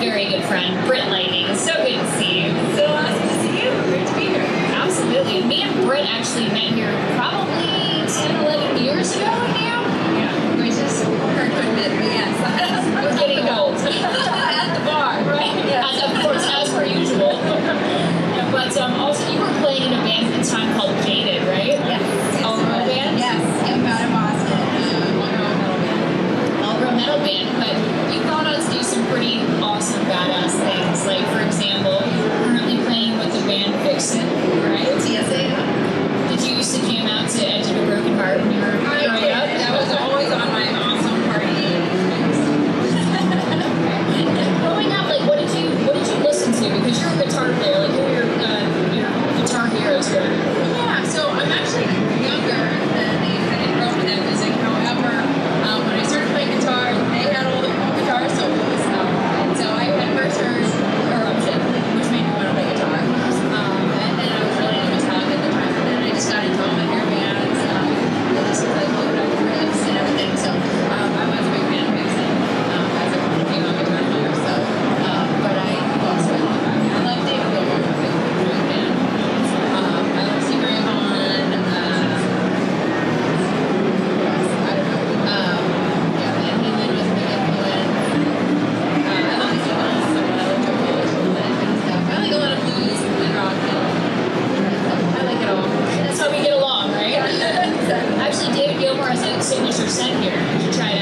very good friend, Britt Lightning. So good to see you. So awesome to see you. Great to be here. Absolutely. Me and Britt actually met here probably 10, 11 years ago now. Yeah. We just heard from it. Yes. We're getting old. At the bar, right? Yes. As, of course, as per usual. but um, also, you were playing in a band at the time called Jaded, right? Yes. All-girl Band? Yes. out of Boston. All-girl Metal Band. All-girl Metal Band, but you got us do some pretty awesome badass things. Like for example, currently playing with the band Vixen. Signature scent here. Should try it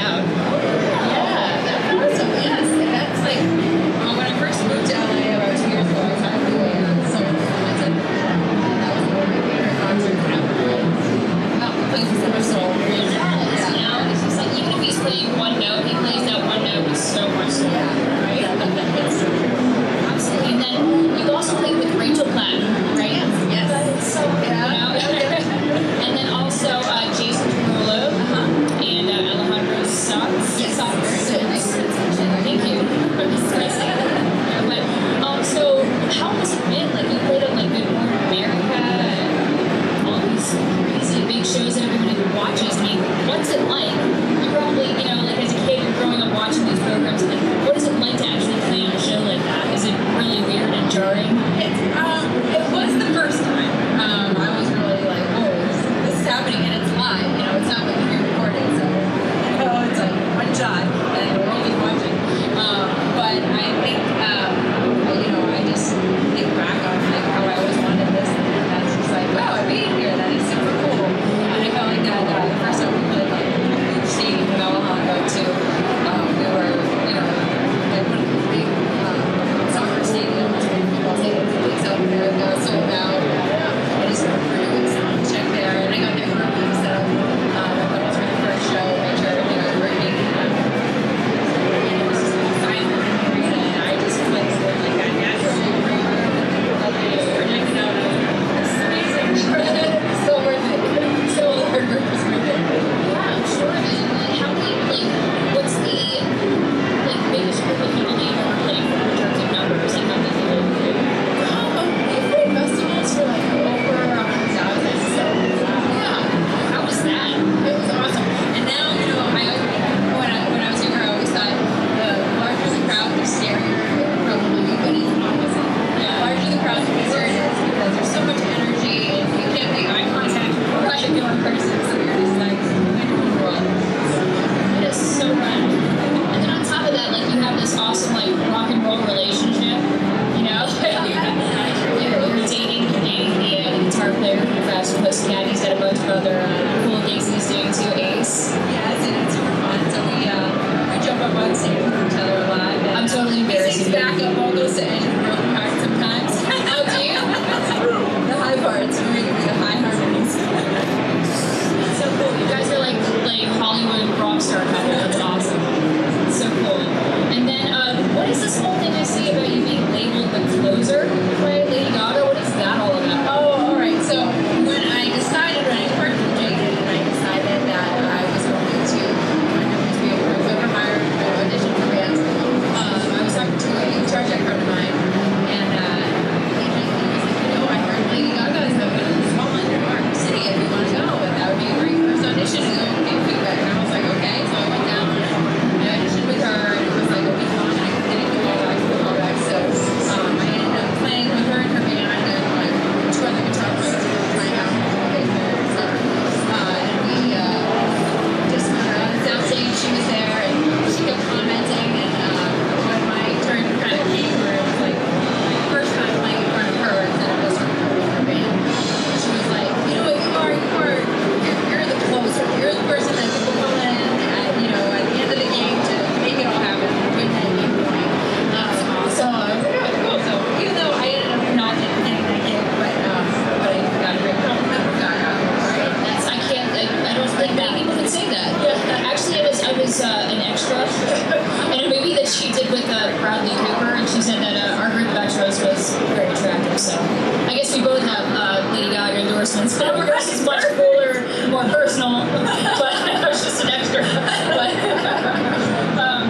yours is much cooler, more personal, but that was just an extra. But, um,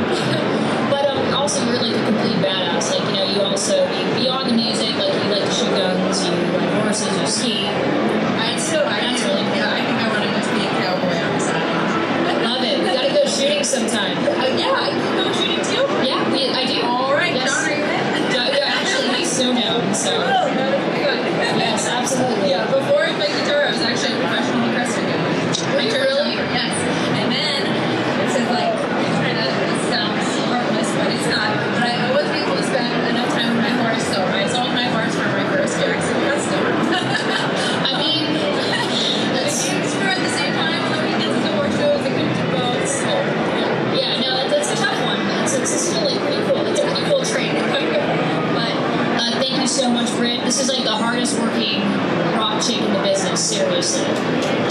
but um, also, you're like a complete badass. Like, you know, you also, you, beyond the music, like, you like to shoot guns, you ride horses, you ski. this is like the hardest working rock chick in the business, seriously.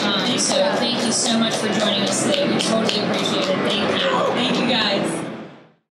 Um, so thank you so much for joining us today. We totally appreciate it. Thank you. Thank you guys.